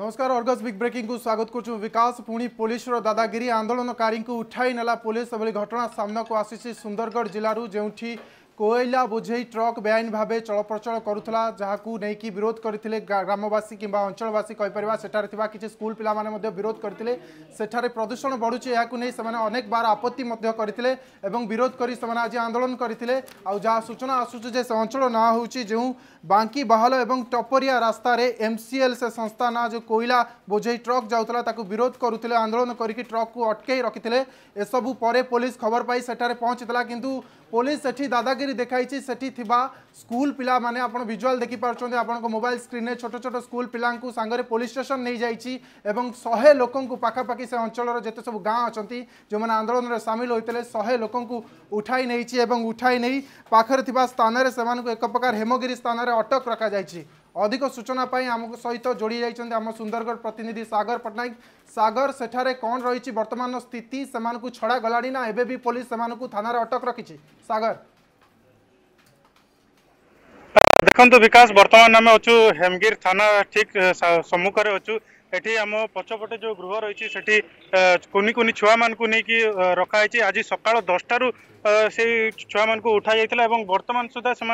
નમસ્કાર અર્ગસ બિગ બ્રેકિંગુ સ્વાગત કરુછું વિકાસ પુણી પોલીસર દાદાગીરી આંદોલનકારીકુ ઉઠાઈ નેલા પોલીસ એભଳି ઘટના સામનાકુ આસીଛି સુંદરગઢ જિલ્લારૂ જેઉઠી কয়লা বোঝেই ট্রক বেআইন ভাবে চলপ্রচল করুলা যা নেইকি বিরোধ করে গ্রামবাসী কিংবা অঞ্চলবাসী কইপারা সেটার কিছু স্কুল পিলা মানে বিরোধ করে সেঠারে প্রদূষণ বড়ুছে এখন অনেকবার আপত্তি করে এবং বিরোধ করে সে আজ আন্দোলন করে যা সূচনা আসুছে যে সে অঞ্চল না হচ্ছে যে বাঙ্কি বাহাল এবং টপরিয়া রাস্তায় এমসিএল সে সংস্থা না যে কয়লা বোঝেই ট্রক যাওয়া তাকে বিরোধ করুলে আন্দোলন করি ট্রক কু অটকাই রকি এসবু পরে পুলিশ খবর পাই সেঠারে পৌঁছিলা কিন্তু ପୋଲିସ ସେଠି ଦାଦାଗିରି ଦେଖାଇଛି ସେଠି ଥିବା ସ୍କୁଲ ପିଲାମାନେ ଆପଣ ଭିଜୁଆଲ୍ ଦେଖିପାରୁଛନ୍ତି ଆପଣଙ୍କ ମୋବାଇଲ ସ୍କ୍ରିନ୍ରେ ଛୋଟ ଛୋଟ ସ୍କୁଲ ପିଲାଙ୍କୁ ସାଙ୍ଗରେ ପୋଲିସ ଷ୍ଟେସନ ନେଇଯାଇଛି ଏବଂ ଶହେ ଲୋକଙ୍କୁ ପାଖାପାଖି ସେ ଅଞ୍ଚଳର ଯେତେ ସବୁ ଗାଁ ଅଛନ୍ତି ଯେଉଁମାନେ ଆନ୍ଦୋଳନରେ ସାମିଲ ହୋଇଥିଲେ ଶହେ ଲୋକଙ୍କୁ ଉଠାଇ ନେଇଛି ଏବଂ ଉଠାଇ ନେଇ ପାଖରେ ଥିବା ସ୍ଥାନରେ ସେମାନଙ୍କୁ ଏକ ପ୍ରକାର ହେମଗିରି ସ୍ଥାନରେ ଅଟକ ରଖାଯାଇଛି अधिक सूचनापी आम सहित जोड़ी जाइए आम सुंदरगढ़ प्रतिनिधि सगर पट्टनायक सगर सेठे कौन रही बर्तमान स्थिति से छड़ा गला ना एवं भी पुलिस से थाना अटक रखी सगर देखो विकास बर्तमान आम अच्छा हेमगिर थाना ठीक सम्मुखें अच्छा এটি আমার পছপটে যে গৃহ রয়েছে সেটি কুনি কুনি ছুঁ মানুষ নিয়ে রখা হয়েছে আজ সকাল দশটার সেই ছুঁ মানুষ উঠা যাই এবং বর্তমান সুদ্ধা সে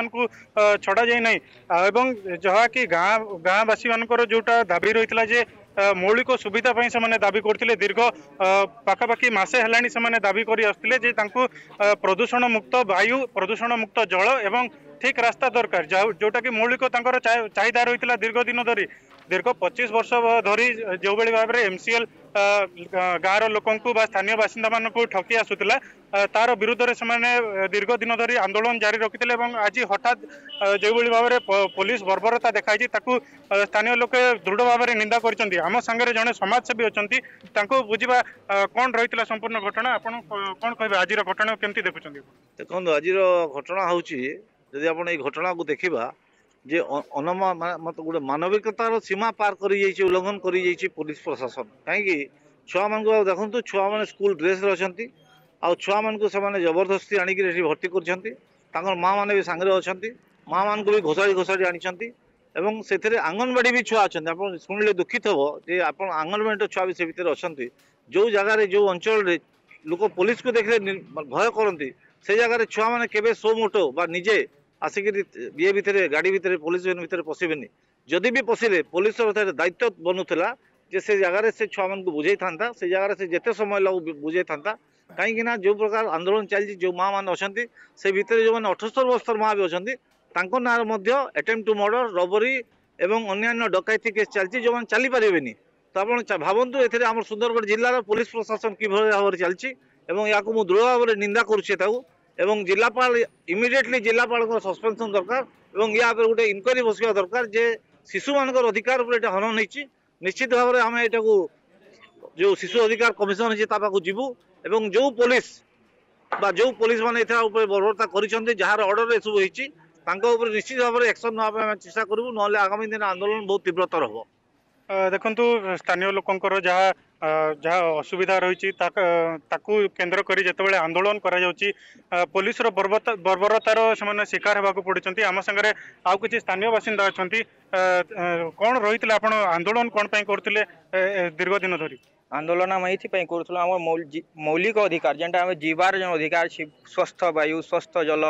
ছড়া যাই না এবং যা কি গাঁ গাঁবাসী মানুষ যেটা দাবি রয়েছে যে মৌলিক সুবিধা পাই সেমানে দাবি করলে দীর্ঘ পাখাপাখি মাসে হল সে দাবি করে আসলে যে তাঁকু প্রদূষণ মুক্ত বায়ু প্রদূষণ মুক্ত জল এবং ଠିକ୍ ରାସ୍ତା ଦରକାର ଯେଉଁଟାକି ମୌଳିକ ତାଙ୍କର ଚାହିଦା ରହିଥିଲା ଦୀର୍ଘ ଦିନ ଧରି ଦୀର୍ଘ ପଚିଶ ବର୍ଷ ଧରି ଯେଉଁଭଳି ଭାବରେ ଏମ୍ସିଏଲ୍ ଗାଁର ଲୋକଙ୍କୁ ବା ସ୍ଥାନୀୟ ବାସିନ୍ଦାମାନଙ୍କୁ ଠକି ଆସୁଥିଲା ତାର ବିରୁଦ୍ଧରେ ସେମାନେ ଦୀର୍ଘ ଦିନ ଧରି ଆନ୍ଦୋଳନ ଜାରି ରଖିଥିଲେ ଏବଂ ଆଜି ହଠାତ୍ ଯେଉଁଭଳି ଭାବରେ ପୋଲିସ ବର୍ବରତା ଦେଖାଇଛି ତାକୁ ସ୍ଥାନୀୟ ଲୋକେ ଦୃଢ଼ ଭାବରେ ନିନ୍ଦା କରିଛନ୍ତି ଆମ ସାଙ୍ଗରେ ଜଣେ ସମାଜସେବୀ ଅଛନ୍ତି ତାଙ୍କୁ ବୁଝିବା କ'ଣ ରହିଥିଲା ସମ୍ପୂର୍ଣ୍ଣ ଘଟଣା ଆପଣ କ'ଣ କହିବେ ଆଜିର ଘଟଣା କେମିତି ଦେଖୁଛନ୍ତି ଦେଖନ୍ତୁ ଆଜିର ଘଟଣା ହେଉଛି ଯଦି ଆପଣ ଏଇ ଘଟଣାକୁ ଦେଖିବା ଯେ ଅନମ ମତେ ଗୋଟେ ମାନବିକତାର ସୀମା ପାର କରିଯାଇଛି ଉଲ୍ଲଂଘନ କରିଯାଇଛି ପୋଲିସ ପ୍ରଶାସନ କାହିଁକି ଛୁଆମାନଙ୍କୁ ଆଉ ଦେଖନ୍ତୁ ଛୁଆମାନେ ସ୍କୁଲ ଡ୍ରେସ୍ରେ ଅଛନ୍ତି ଆଉ ଛୁଆମାନଙ୍କୁ ସେମାନେ ଜବରଦସ୍ତି ଆଣିକିରି ଏଠି ଭର୍ତ୍ତି କରିଛନ୍ତି ତାଙ୍କର ମାଆମାନେ ବି ସାଙ୍ଗରେ ଅଛନ୍ତି ମାଆମାନଙ୍କୁ ବି ଘୋଷାଡ଼ି ଘୋଷାଡ଼ି ଆଣିଛନ୍ତି ଏବଂ ସେଥିରେ ଆଙ୍ଗନବାଡ଼ି ବି ଛୁଆ ଅଛନ୍ତି ଆପଣ ଶୁଣିଲେ ଦୁଃଖିତ ହେବ ଯେ ଆପଣ ଆଙ୍ଗନବାଡ଼ିର ଛୁଆ ବି ସେ ଭିତରେ ଅଛନ୍ତି ଯେଉଁ ଜାଗାରେ ଯେଉଁ ଅଞ୍ଚଳରେ ଲୋକ ପୋଲିସକୁ ଦେଖିଲେ ଭୟ କରନ୍ତି ସେ ଜାଗାରେ ଛୁଆମାନେ କେବେ ସୋ ମୋଟ ବା ନିଜେ ଆସିକିରି ଇଏ ଭିତରେ ଗାଡ଼ି ଭିତରେ ପୋଲିସ ଭ୍ୟାନ୍ ଭିତରେ ପଶିବେନି ଯଦି ବି ପଶିଲେ ପୋଲିସର ଦାୟିତ୍ୱ ବନୁଥିଲା ଯେ ସେ ଜାଗାରେ ସେ ଛୁଆମାନଙ୍କୁ ବୁଝେଇଥାନ୍ତା ସେ ଜାଗାରେ ସେ ଯେତେ ସମୟ ଲାଗୁ ବୁଝେଇଥାନ୍ତା କାହିଁକି ନା ଯେଉଁ ପ୍ରକାର ଆନ୍ଦୋଳନ ଚାଲିଛି ଯେଉଁ ମା ମାନେ ଅଛନ୍ତି ସେ ଭିତରେ ଯେଉଁମାନେ ଅଠସ୍ତର ବସ୍ତର ମା ବି ଅଛନ୍ତି ତାଙ୍କ ନାଁରେ ମଧ୍ୟ ଆଟେମ୍ପ ଟୁ ମର୍ଡର ରବରୀ ଏବଂ ଅନ୍ୟାନ୍ୟ ଡକାୟତି କେସ୍ ଚାଲିଛି ଯେଉଁମାନେ ଚାଲିପାରିବେନି ତ ଆପଣ ଭାବନ୍ତୁ ଏଥିରେ ଆମର ସୁନ୍ଦରଗଡ଼ ଜିଲ୍ଲାର ପୋଲିସ ପ୍ରଶାସନ କିଭଳି ଭାବରେ ଚାଲିଛି ଏବଂ ଏହାକୁ ମୁଁ ଦୃଢ଼ ଭାବରେ ନିନ୍ଦା କରୁଛି ତାକୁ এবং ଜିଲ୍ଲାପାଳ ଇମିଡ଼ିଏଟଲି ଜିଲ୍ଲାପାଳଙ୍କର ସସ୍ପେନ୍ସନ୍ ଦରକାର ଏବଂ ୟା ଉପରେ ଗୋଟେ ଇନକ୍ୱାରି ବସିବା ଦରକାର ଯେ ଶିଶୁମାନଙ୍କର ଅଧିକାର ଉପରେ ଏଇଟା ହନନ ହେଇଛି ନିଶ୍ଚିତ ଭାବରେ ଆମେ ଏଇଟାକୁ ଯେଉଁ ଶିଶୁ ଅଧିକାର କମିଶନ ହେଇଛି ତା ପାଖକୁ ଯିବୁ ଏବଂ ଯେଉଁ ପୋଲିସ বা যে পুলিশ মানে এটা উপরে বর্বরতা করেছেন যার অর্ডর এসব হয়েছি তাঙ্ক উপরে নিশ্চিত ভাবে একশন নেওয়া আমি চেষ্টা করবু নহলে আগামী দিন আন্দোলন বহু তীব্রতর হব দেখন্তু স্থানীয় লোকଙ୍କର ଯାହା ଯାହା ଅସୁବିଧା ରହିଛି ତାକୁ କେନ୍ଦ୍ର କରି ଯେତେବେଳେ ଆନ୍ଦୋଳନ କରାଯାଉଛି ପୋଲିସର ବର୍ବରତାର ସେମାନେ ଶିକାର ହେବାକୁ ପଡ଼ୁଛନ୍ତି ଆମ ସାଙ୍ଗରେ ଆଉ କିଛି ସ୍ଥାନୀୟ ବାସିନ୍ଦା ଅଛନ୍ତି କ'ଣ ରହିଥିଲେ ଆପଣ ଆନ୍ଦୋଳନ କ'ଣ ପାଇଁ କରୁଥିଲେ ଦୀର୍ଘ ଦିନ ଧରି ଆନ୍ଦୋଳନ ଆମେ ଏଇଥିପାଇଁ କରୁଥିଲୁ ଆମ ମୌଳିକ ଅଧିକାର ଯେନ୍ଟା ଆମେ ଯିବାର ଯେଉଁ ଅଧିକାର ସ୍ୱସ୍ଥ ବାୟୁ ସ୍ୱସ୍ଥ ଜଳ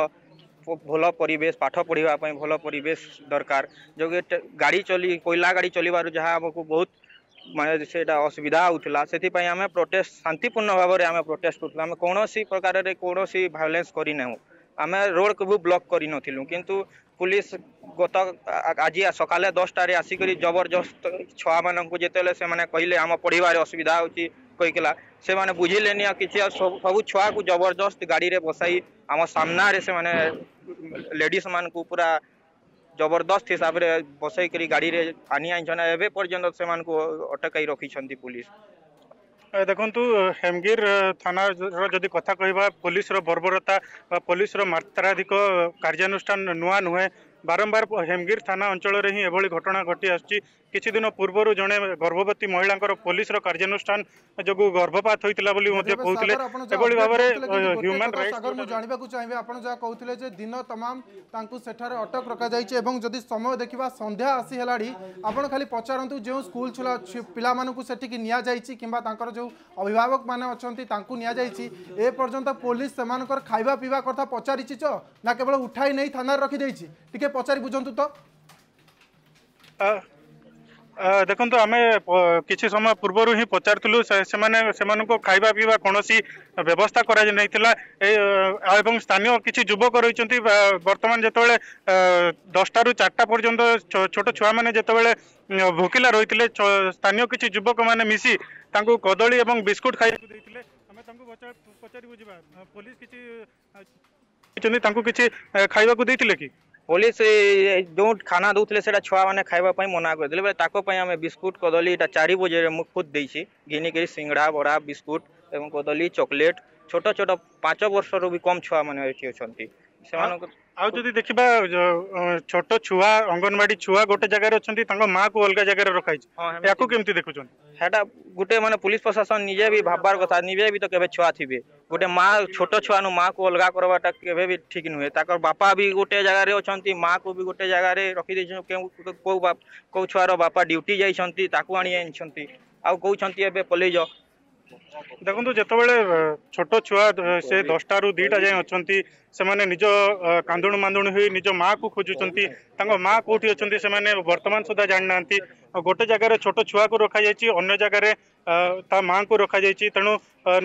ଭଲ ପରିବେଶ ପାଠ ପଢ଼ିବା ପାଇଁ ଭଲ ପରିବେଶ ଦରକାର ଯେଉଁ ଗାଡ଼ି ଚଲି କୋଇଲା ଗାଡ଼ି ଚଲିବାରୁ ଯାହା ଆମକୁ ବହୁତ मैं से असुविधा होता से प्रोटेस्ट शांतिपूर्ण भाव में आम प्रोटेस्ट करूँ कौन प्रकार कौन भायोलेन्स करना आम रोड को ब्लक करूँ कितु पुलिस गत आज सका दसटे आसिक जबरदस्त छुआ मान जिते से कहले आम पढ़वे असुविधा होती कहला से मैंने बुझिले कि सब छुआ को जबरदस्त गाड़ी में बसाई आम सामना से लेडीज मान पूरा জবরদস্ত হিসাবে বসাই করে গাড়িরে আনি আনছেন এবে পর্যন্ত সে অটকাই রকিছেন পুলিশ ଦେଖନ୍ତୁ ହେମଗିର ଥାନାର ଯଦି କଥା କହିବା ପୋଲିସର ବର୍ବରତା ବା ପୋଲିସର ମାତ୍ରାଧିକ କାର୍ଯ୍ୟାନୁଷ୍ଠାନ ନୂଆ ନୁହେଁ ବାରମ୍ବାର ହେମଗିରି ଥାନା ଅଞ୍ଚଳରେ ହିଁ ଏଭଳି ଘଟଣା ଘଟି ଆସୁଛି କିଛି ଦିନ ପୂର୍ବରୁ ଜଣେ ଗର୍ଭବତୀ ମହିଳାଙ୍କର ପୋଲିସର କାର୍ଯ୍ୟାନୁଷ୍ଠାନ ଯୋଗୁଁ ଗର୍ଭପାତ ହୋଇଥିଲା ବୋଲି ମଧ୍ୟ କହୁଥିଲେ ଏଭଳି ଭାବରେ ହ୍ୟୁମାନ ରାଇଟ୍ସ ମୁଁ ଜାଣିବାକୁ ଚାହିଁବି ଆପଣ ଯାହା କହୁଥିଲେ ଯେ ଦିନ ତମାମ ତାଙ୍କୁ ସେଠାରେ ଅଟକ ରଖାଯାଇଛି ଏବଂ ଯଦି ସମୟ ଦେଖିବା ସନ୍ଧ୍ୟା ଆସି ହେଲାଣି ଆପଣ ଖାଲି ପଚାରନ୍ତୁ ଯେଉଁ ସ୍କୁଲ ପିଲାମାନଙ୍କୁ ସେଠିକି ନିଆଯାଇଛି କିମ୍ବା ତାଙ୍କର ଯେଉଁ ଅଭିଭାବକମାନେ ଅଛନ୍ତି ତାଙ୍କୁ ନିଆଯାଇଛି ଏ ପର୍ଯ୍ୟନ୍ତ ପୋଲିସ ସେମାନଙ୍କର ଖାଇବା ପିଇବା କଥା ପଚାରିଛି ତ ନା କେବଳ ଉଠାଇ ନେଇ ଥାନାରେ ରଖିଦେଇଛି ଟିକେ पचारि बुझंतु तो देखो तो आम कि समय पूर्व ही पचारूँ से, खावा पीवा कौन सी व्यवस्था कर स्थानीय किसी युवक रही बर्तमान जो दसटा रु चारा पर्यटन छोट छुआ मैंने जो भोकिला रही थे स्थानीय किसी युवक मैंने मिसी तक कदमी और बिस्कुट खाया पचार पुलिस किसी खावाक कि ପୋଲିସ ଯେଉଁ ଖାନା ଦେଉଥିଲେ ସେଇଟା ଛୁଆମାନେ ଖାଇବା ପାଇଁ ମନା କରିଦେଲେ ବୋଲେ ତାଙ୍କ ପାଇଁ ଆମେ ବିସ୍କୁଟ କଦଳୀ ଏଇଟା ଚାରି ବଜେରେ ମୁଁ ଖୁଦ୍ ଦେଇଛି ଘିନିକିରି ସିଙ୍ଗଡ଼ା ବରା ବିସ୍କୁଟ ଏବଂ କଦଳୀ ଚକୋଲେଟ୍ ଛୋଟ ଛୋଟ ପାଞ୍ଚ ବର୍ଷରୁ ବି କମ୍ ଛୁଆମାନେ ଏଠି ଅଛନ୍ତି ସେମାନଙ୍କୁ ଆଉ ଯଦି ଦେଖିବା ଛୋଟ ଛୁଆ ଅଙ୍ଗନବାଡି ଛୁଆ ଗୋଟେ ଜାଗାରେ ଅଛନ୍ତି ତାଙ୍କ ମାଆକୁ ଅଲଗା ଜାଗାରେ ରଖାଯାଇଛି ୟାକୁ କେମିତି ଦେଖୁଛନ୍ତି ସେଟା ଗୋଟେ ମାନେ ପୁଲିସ ପ୍ରଶାସନ ନିଜେ ବି ଭାବବାର କଥା ନିଜେ ବି ତ କେବେ ଛୁଆ ଥିବେ ଗୋଟେ ମା ଛୋଟ ଛୁଆନୁ ମାଆକୁ ଅଲଗା କରବାଟା କେବେ ବି ଠିକ ନୁହେଁ ତାଙ୍କର ବାପା ବି ଗୋଟେ ଜାଗାରେ ଅଛନ୍ତି ମାଆକୁ ବି ଗୋଟେ ଜାଗାରେ ରଖିଦେଇଛନ୍ତି କେଉଁ କୋଉ କୋଉ ଛୁଆର ବାପା ଡ୍ୟୁଟି ଯାଇଛନ୍ତି ତାକୁ ଆଣି ଆଣିଛନ୍ତି ଆଉ କହୁଛନ୍ତି ଏବେ ପଲେଇ ଯାଅ ଦେଖନ୍ତୁ ଯେତେବେଳେ ଛୋଟ ଛୁଆ ସେ ଦଶଟାରୁ ଦୁଇଟା ଯାଏଁ ଅଛନ୍ତି ସେମାନେ ନିଜ କାନ୍ଦୁଣୁ ମାନ୍ଦୁଣୁ ହୋଇ ନିଜ ମାଆକୁ ଖୋଜୁଛନ୍ତି ତାଙ୍କ ମାଆ କେଉଁଠି ଅଛନ୍ତି ସେମାନେ ବର୍ତ୍ତମାନ ସୁଦ୍ଧା ଜାଣିନାହାନ୍ତି ଗୋଟେ ଜାଗାରେ ଛୋଟ ଛୁଆକୁ ରଖାଯାଇଛି ଅନ୍ୟ ଜାଗାରେ ତା ମାଆଙ୍କୁ ରଖାଯାଇଛି ତେଣୁ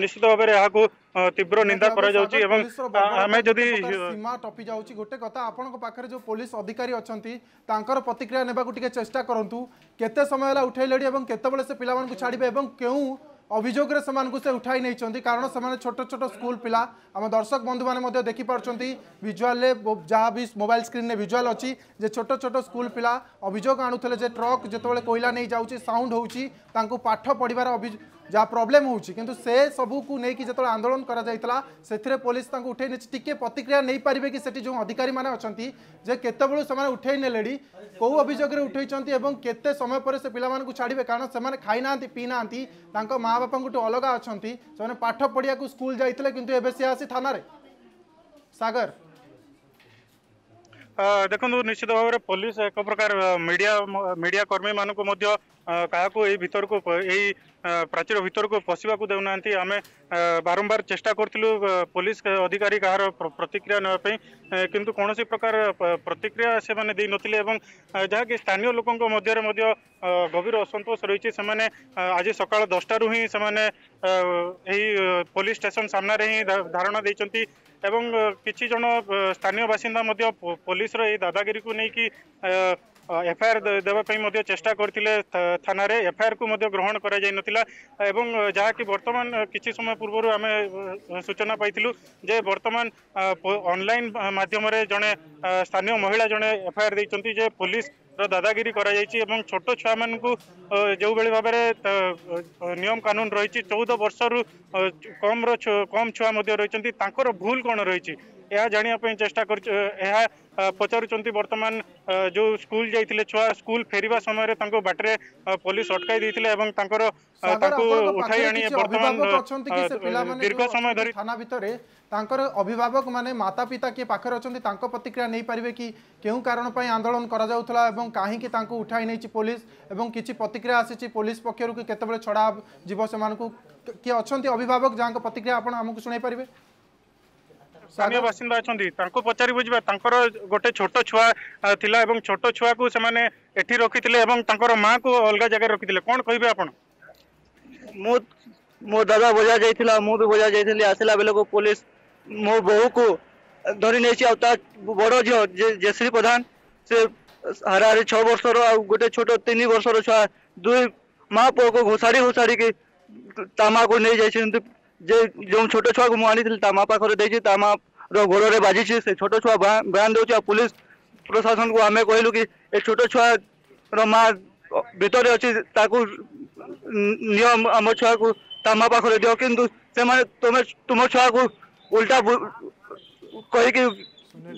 ନିଶ୍ଚିତ ଭାବରେ ଏହାକୁ ତୀବ୍ର ନିନ୍ଦା କରାଯାଉଛି ଏବଂ ଆମେ ଯଦି ସୀମା ଟପି ଯାଉଛି ଗୋଟେ କଥା ଆପଣଙ୍କ ପାଖରେ ଯେଉଁ ପୋଲିସ ଅଧିକାରୀ ଅଛନ୍ତି ତାଙ୍କର ପ୍ରତିକ୍ରିୟା ନେବାକୁ ଟିକେ ଚେଷ୍ଟା କରନ୍ତୁ କେତେ ସମୟ ହେଲା ଉଠେଇଲେଣି ଏବଂ କେତେବେଳେ ସେ ପିଲାମାନଙ୍କୁ ଛାଡ଼ିବେ ଏବଂ କେଉଁ অভিযোগৰ সমানকসে উঠাই নেচন্দি কাৰণ সমানে ছটছট স্কুল পিলা আমা দৰ্শক বন্ধু মানে মধ্য দেখি পৰচন্দি ভিজুৱাললে জহা বি মোবাইল স্ক্ৰিন নে ভিজুৱাল হচি যে ছটছট স্কুল পিলা অভিযোগ আণুতলে যে ট্রাক যেতিয়া কোইলা নে যাওচি সাউণ্ড হচি তাকো পাঠ পঢ়িবৰ অভিযোগ जहाँ प्रोब्लेम हो सबू को लेकिन जो आंदोलन करोलीस उठे टी प्रतिक्रिया नहीं पारे कि जो अधिकारी अच्छा जे के उठे ने कौ अभोग उठे के समय पर पाला छाड़े कारण से खाई ना पी ना माँ बापा अलग अच्छा से पाठ पढ़िया स्कूल जाते कि आसी थाना सगर देखो निश्चित भाव पुलिस एक प्रकार मीडिया मीडिया कर्मी मानक क्या भितर को यही प्राचीर भितर को पशा को देना आम बारंबार चेषा करूँ पुलिस अधिकारी कह प्रतिक्रिया ना किंतु कौन सी प्रकार प्रतिक्रिया से ना जहाँकि स्थानीय लोकों मधे गभर असंतोष रही आज सका दसटू ही से पुलिस स्टेसन सामन ही धारणा दे जन स्थानीय बासीदा पुलिस यही दादागिरी को लेकिन এফআইআর দেওয়া পাই ମଧ୍ୟ চেষ্টা କରିଥିଲେ ଥାନାରେ ଏଫଆଇଆର୍କୁ ମଧ୍ୟ ଗ୍ରହଣ କରାଯାଇନଥିଲା ଏବଂ ଯାହାକି ବର୍ତ୍ତମାନ କିଛି ସମୟ ପୂର୍ବରୁ ଆମେ ସୂଚନା ପାଇଥିଲୁ ଯେ ବର୍ତ୍ତମାନ ଅନଲାଇନ୍ ମାଧ୍ୟମରେ ଜଣେ ସ୍ଥାନୀୟ ମହିଳା ଜଣେ ଏଫଆଇଆର୍ ଦେଇଛନ୍ତି ଯେ ପୋଲିସ ର ଦାଦାଗିରି କରାଯାଇଛି ଏବଂ ଛୋଟ ଛୁଆମାନଙ୍କୁ ଯେଉଁଭଳି ଭାବରେ ନିୟମ କାନୁନ ରହିଛି ଚଉଦ ବର୍ଷରୁ କମ୍ର କମ୍ ଛୁଆ ମଧ୍ୟ ରହିଛନ୍ତି ତାଙ୍କର ଭୁଲ କ'ଣ ରହିଛି यह जानाप चेषा कर पचारूँ बर्तमान जो स्कूल जाते छुआ स्कूल फेर समय बाटे पुलिस अटकई उठाई आर्तमान दीर्घ समय अभिभावक माने माता पिता किए पाखे अच्छा प्रतिक्रिया नहीं पारे कि क्यों कारण आंदोलन कराला उठाई नहीं पुलिस और किसी प्रतिक्रिया आसी पुलिस पक्षर कितने छड़ा जीव से किए अच्छा अभिभावक जहाँ प्रतिक्रिया आपको शुणी पार्टी स्थानीय बासिंदा अच्छा पचारि बुझा गोटे छोट छुआ छोट छुआ को रखी थे माँ को अलग जगह रखी थे कौन कहे मो दादा बजा जा बजा जा पुलिस मो बहू को धरी नहीं बड़ झी जयश्री प्रधान से हर हरी छर्ष रोटे छोट तीन वर्ष रुआ दुई माँ पु को घोषाड़ी घोषाड़ी तामा को नहीं जा ଯେ ଯେଉଁ ଛୋଟ ଛୁଆକୁ ମୁଁ ଆଣିଥିଲି ତା ମା ପାଖରେ ଦେଇଛି ତା ମାର ଗୋଡ଼ରେ ବାଜିଛି ସେ ଛୋଟ ଛୁଆ ବ୍ୟାନ ଦେଉଛି ଆଉ ପୁଲିସ ପ୍ରଶାସନକୁ ଆମେ କହିଲୁ କି ଏ ଛୋଟ ଛୁଆର ମା ଭିତରେ ଅଛି ତାକୁ ନିଅ ଆମ ଛୁଆକୁ ତା ମା ପାଖରେ ଦିଅ କିନ୍ତୁ ସେମାନେ ତମେ ତୁମ ଛୁଆକୁ ଉଲଟା କହିକି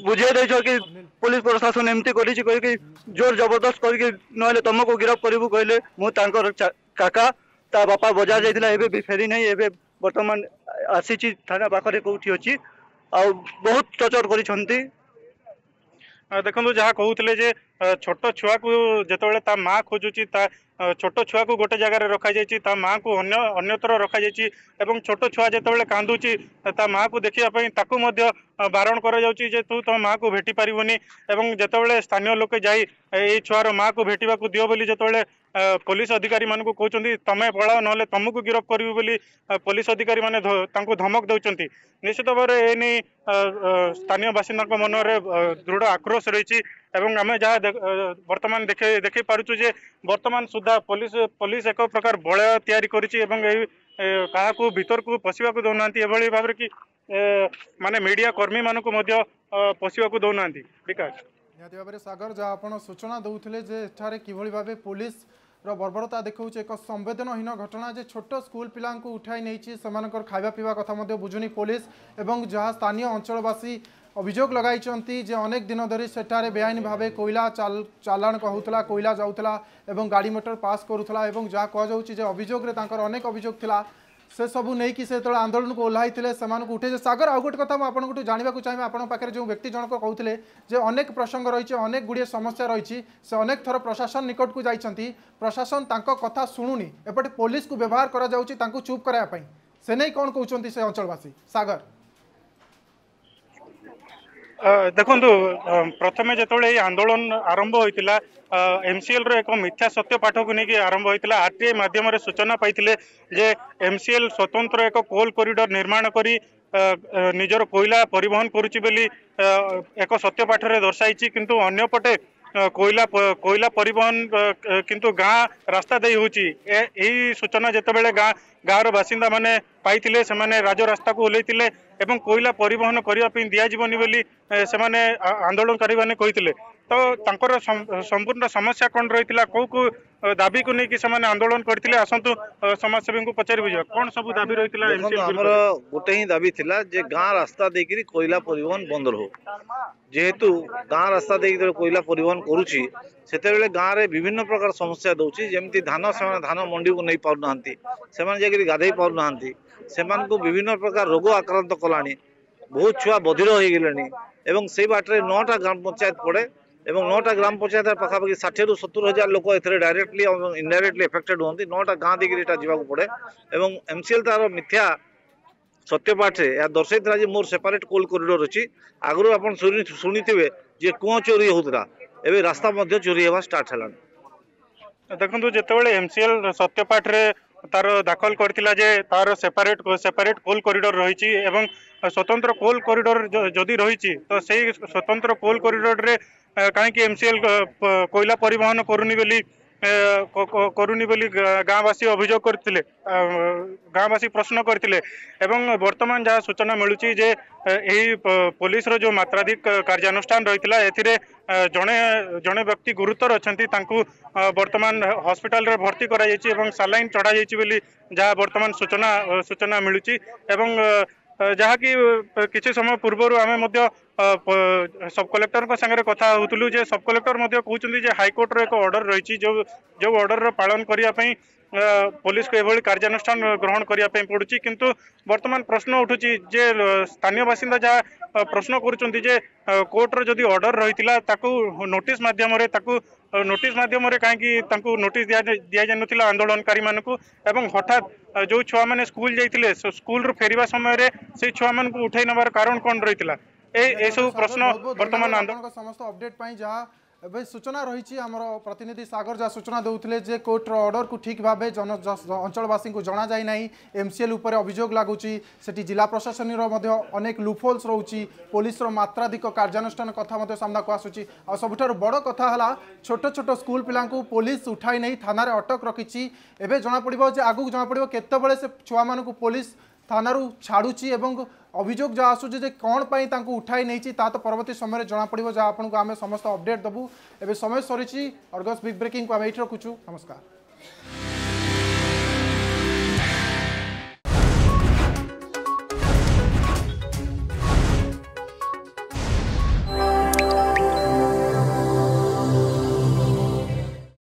ବୁଝେଇ ଦେଇଛ କି ପୋଲିସ ପ୍ରଶାସନ ଏମିତି କରିଛି କହିକି ଜୋର ଜବରଦସ୍ତ କରିକି ନହେଲେ ତମକୁ ଗିରଫ କରିବୁ କହିଲେ ମୁଁ ତାଙ୍କର କାକା ତା ବାପା ବଜାର ଯାଇଥିଲା ଏବେ ବି ଫେରି ନାହିଁ ଏବେ ବର୍ତ୍ତମାନ ଆସିଛି থানা ପାଖରେ କେଉଁଠି ଅଛି ଆଉ ବହୁତ ଟର୍ଚର କରିଛନ୍ତି ଦେଖନ୍ତୁ ଯାହା କହୁଥିଲେ ଯେ ଛୋଟ ଛୁଆକୁ ଯେତେବେଳେ ତା ମା ଖୋଜୁଛି ତା ଛୋଟ ଛୁଆକୁ ଗୋଟେ ଜାଗାରେ ରଖାଯାଇଛି ତା ମାଆକୁ ଅନ୍ୟ ଅନ୍ୟତ୍ର ରଖାଯାଇଛି ଏବଂ ଛୋଟ ଛୁଆ ଯେତେବେଳେ କାନ୍ଦୁଛି ତା ମାଆକୁ ଦେଖିବା ପାଇଁ ତାକୁ ମଧ୍ୟ ବାରଣ କରାଯାଉଛି ଯେ ତୁ ତମ ମାଆକୁ ଭେଟି ପାରିବୁନି ଏବଂ ଯେତେବେଳେ ସ୍ଥାନୀୟ ଲୋକେ ଯାଇ ଏଇ ଛୁଆର ମାଆକୁ ଭେଟିବାକୁ ଦିଅ ବୋଲି ଯେତେବେଳେ पुलिस अधिकारी मान को कहते तमें पढ़ाओ ना तुमको गिरफ्त कर पुलिस अधिकारी मैंने धमक दौंट निश्चित भाव एने स्थानीय बासिंदा मन में दृढ़ आक्रोश रही आम जहाँ बर्तमान देखे देख पारे बर्तमान सुधा पुलिस पुलिस एक प्रकार बलय या क्या भितर को पशिया दौना यह भाव कि मान मीडिया कर्मी मान पशिया दौना विकास जहाँ आप सूचना दूसरे जे বর্বরতা দেখুছে এক সংবেদনহীন ঘটনা যে ছোট স্কুল পিলা উঠাই নেইছি সে খাইবা পিবা কথা মধ্যে বুঝুনি পুলিশ এবং যা স্থানীয় অঞ্চলবাসী অভিযোগ লগাইছন্তি যে অনেক দিন ধরে সেটার বেআইন ভাবে কইলা চালাণ কহুতলা কইলা যাওতলা এবং গাড়ি মোটর পাস করুতলা এবং যা কুযাচ্ছে যে অভিযোগে তাঁর অনেক অভিযোগ লা से सबू नहीं से आंदोलन को ओह्लैले से उठे सागर आउ गोटे कथा मुझे जानवाक चाहिए आपंक पाखे जो व्यक्ति जनक कहते जे अनेक प्रसंग रही अनेक गुड़े समस्या रही से अनेक थर प्रशासन निकट को जाती प्रशासन कथा शुणुनी एपटे पुलिस को व्यवहार कर चुप कराया से नहीं कौन कहते से अंचलवासी सागर ଦେଖନ୍ତୁ ପ୍ରଥମେ ଯେତେବେଳେ ଏଇ ଆନ୍ଦୋଳନ ଆରମ୍ଭ ହୋଇଥିଲା ଏମସିଏଲ୍ର ଏକ ମିଥ୍ୟା ସତ୍ୟ ପାଠକୁ ନେଇକି ଆରମ୍ଭ ହୋଇଥିଲା ଆର୍ ଟି ଆଇ ମାଧ୍ୟମରେ ସୂଚନା ପାଇଥିଲେ ଯେ ଏମସିଏଲ୍ ସ୍ୱତନ୍ତ୍ର ଏକ କୋଲ୍ କରିଡ଼ର ନିର୍ମାଣ କରି ନିଜର କୋଇଲା ପରିବହନ କରୁଛି ବୋଲି ଏକ ସତ୍ୟ ପାଠରେ ଦର୍ଶାଇଛି କିନ୍ତୁ ଅନ୍ୟପଟେ କୋଇଲା କୋଇଲା ପରିବହନ କିନ୍ତୁ ଗାଁ ରାସ୍ତା ଦେଇ ହେଉଛି ଏହି ସୂଚନା ଯେତେବେଳେ ଗାଁ ଗାଁର ବାସିନ୍ଦାମାନେ ପାଇଥିଲେ ସେମାନେ ରାଜରାସ୍ତାକୁ ଓହ୍ଲାଇଥିଲେ ଏବଂ କୋଇଲା ପରିବହନ କରିବା ପାଇଁ ଦିଆଯିବନି ବୋଲି ସେମାନେ ଆନ୍ଦୋଳନକାରୀମାନେ କହିଥିଲେ ତ ତାଙ୍କର ସମ୍ପୂର୍ଣ୍ଣ ସମସ୍ୟା କ'ଣ ରହିଥିଲା କୋଉ କୋଉ ଦାବିକୁ ନେଇକି ସେମାନେ ଆନ୍ଦୋଳନ କରିଥିଲେ ଆସନ୍ତୁ ସମାଜସେବୀଙ୍କୁ ପଚାରି ବୁଝିବା କ'ଣ ସବୁ ଦାବି ରହିଥିଲା ଆମର ଗୋଟେ ହିଁ ଦାବି ଥିଲା ଯେ ଗାଁ ରାସ୍ତା ଦେଇକିରି କୋଇଲା ପରିବହନ ବନ୍ଦ ରହୁ ଯେହେତୁ ଗାଁ ରାସ୍ତା ଦେଇକି ଯେତେବେଳେ କୋଇଲା ପରିବହନ କରୁଛି ସେତେବେଳେ ଗାଁରେ ବିଭିନ୍ନ ପ୍ରକାର ସମସ୍ୟା ଦେଉଛି ଯେମିତି ଧାନ ସେମାନେ ଧାନ ମଣ୍ଡିକୁ ନେଇ ପାରୁନାହାନ୍ତି ସେମାନେ ଯାଇକିରି ଗାଧେଇ ପାରୁନାହାନ୍ତି ସେମାନଙ୍କୁ ବିଭିନ୍ନ ପ୍ରକାର ରୋଗ ଆକ୍ରାନ୍ତ କଲାଣି ବହୁତ ଛୁଆ ବଧିର ହୋଇଗଲେଣି ଏବଂ ସେଇ ବାଟରେ ନଅଟା ଗ୍ରାମ ପଞ୍ଚାୟତ ପଡ଼େ এবং নটা গ্রাম পঞ্চায়েতের পাখাপাখি ষাঠিয়েରୁ ସତୁରି ହଜାର ଲୋକ ଏଥିରେ ଡାଇରେକ୍ଟଲି ଏବଂ ଇନ୍ଡାଇରେକ୍ଟଲି ଏଫେକ୍ଟେଡ୍ ହୁଅନ୍ତି ନଅଟା ଗାଁ ଦେଇକିରି ଏଇଟା ଯିବାକୁ ପଡ଼େ ଏବଂ ଏମ୍ସିଏଲ୍ ତାର ମିଥ୍ୟା ସତ୍ୟପାଠରେ ଏହା ଦର୍ଶାଇଥିଲା ଯେ ମୋର ସେପାରେଟ୍ କୋଲ୍ କରିଡର୍ ଅଛି ଆଗରୁ ଆପଣ ଶୁଣିଥିବେ ଯେ କୁଅ ଚୋରି ହେଉଥିଲା ଏବେ ରାସ୍ତା ମଧ୍ୟ ଚୋରି ହେବା ଷ୍ଟାର୍ଟ ହେଲାଣି ଦେଖନ୍ତୁ ଯେତେବେଳେ ଏମ୍ସିଏଲ୍ ସତ୍ୟପାଠରେ তার দাখল করেছিল যে তার সেপারেট সেপারেট কোল করিডোর রয়েছে এবং স্বতন্ত্র কোল করিডোর যদি রয়েছে তো সেই স্বতন্ত্র কোল করিডোরে কাইকি এমসিএল কয়লা পরিবহন করুনি বলি করুনি বলি গাঁবাসী অভিযোগ করলে গাঁবাসী প্রশ্ন করলে এবং বর্তমান যা সূচনা মিলুছি যে এই পুলিশর যে মাত্রাধিক কার্যানুষ্ঠান রয়েছে এতে जड़े जड़े व्यक्ति गुरुतर अच्छा बर्तमान हस्पिटाल भर्ती कर साल चढ़ाई जहाँ बर्तमान सूचना सूचना मिलूँ जहाँकि कि समय पूर्व आम सब कलेक्टर सांगे कथा हो सब कलेक्टर कहते हाइकोर्टर एक अर्डर रही जो जो अर्डर पालन करने पुलिस को यह कार्यानुष्ठान ग्रहण करने पड़ी किंतु वर्तमान प्रश्न उठू जे स्थानीय बासिंदा जहाँ प्रश्न करोर्टर जो अर्डर रही नोटिस मध्यम અવ નોટિસ માધ્યમરે કાઈ કે તાંકુ નોટિસ દિયા દિયા જ નથિલા આંદોલનકારી માનકુ એબંગ હટત જો છવા મને સ્કૂલ જઈ તિલે સો સ્કૂલ ર ફેરવા સમયરે સે છવા મનકુ ઉઠાઈ નબર કારણ કોન રહી તિલા એ એ સબ પ્રશ્ન વર્તમાન આંદોલન કો સમસ્ત અપડેટ પઈ જા ଏବେ ସୂଚନା ରହିଛି ଆମର ପ୍ରତିନିଧି ସାଗର ଯାହା ସୂଚନା ଦେଉଥିଲେ ଯେ କୋର୍ଟର ଅର୍ଡ଼ରକୁ ଠିକ୍ ଭାବେ ଜନ ଅଞ୍ଚଳବାସୀଙ୍କୁ ଜଣାଯାଇ ନାହିଁ ଏମ୍ସିଏଲ୍ ଉପରେ ଅଭିଯୋଗ ଲାଗୁଛି ସେଠି ଜିଲ୍ଲା ପ୍ରଶାସନର ମଧ୍ୟ ଅନେକ ଲୁଫୋଲ୍ସ ରହୁଛି ପୋଲିସର ମାତ୍ରାଧିକ କାର୍ଯ୍ୟାନୁଷ୍ଠାନ କଥା ମଧ୍ୟ ସାମ୍ନାକୁ ଆସୁଛି ଆଉ ସବୁଠାରୁ ବଡ଼ କଥା ହେଲା ଛୋଟ ଛୋଟ ସ୍କୁଲ ପିଲାଙ୍କୁ ପୋଲିସ ଉଠାଇ ନେଇ ଥାନାରେ ଅଟକ ରଖିଛି ଏବେ ଜଣାପଡ଼ିବ ଯେ ଆଗକୁ ଜଣାପଡ଼ିବ କେତେବେଳେ ସେ ଛୁଆମାନଙ୍କୁ ପୋଲିସ थाना छाड़ी अभोग जहाँ आसूँ कौन पर उठाई नहीं तो परवर्त समय जमापड़ जहाँ आपको आम समस्त अपडेट देवु एवं समय सरी अर्गस बिग ब्रेकिंग को आम ये रखु नमस्कार